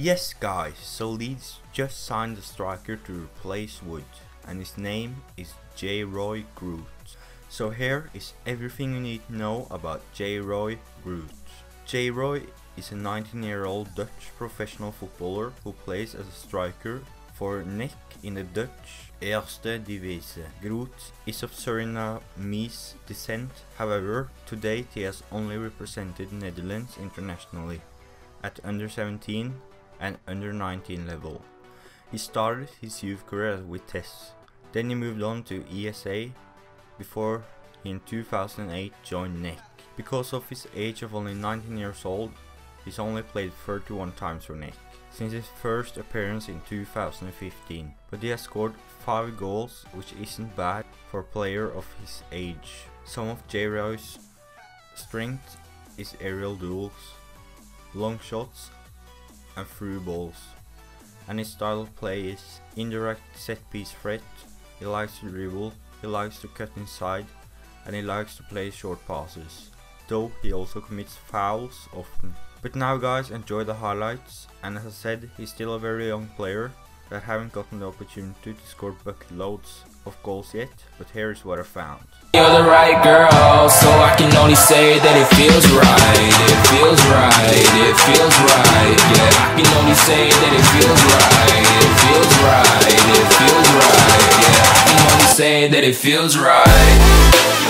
Yes guys, so Leeds just signed a striker to replace Wood and his name is Jay Roy Grot. So here is everything you need to know about Jay Roy Grot. Jay Roy is a 19 year old Dutch professional footballer who plays as a striker for NEC in the Dutch Eerste Divisie. Grot is of Surinamese descent, however, to date he has only represented Netherlands internationally at under 17 and under 19 level. He started his youth career with Vitesse, then he moved on to ESA before he in 2008 joined NEC. Because of his age of only 19 years old, he's only played 31 times for NEC since his first appearance in 2015, but he has scored 5 goals which isn't bad for a player of his age. Some of Jay Roy's strength is aerial duels, long shots and through balls. And his style of play is indirect set piece threat, he likes to dribble, he likes to cut inside and he likes to play short passes, though he also commits fouls often. But now guys enjoy the highlights and as I said he's still a very young player that haven't gotten the opportunity to score bucket loads of goals yet, but here's what I found. You're the right girl, so I can only say that it feels right, say that it feels right, it feels right, it feels right, yeah. I can only say that it feels right.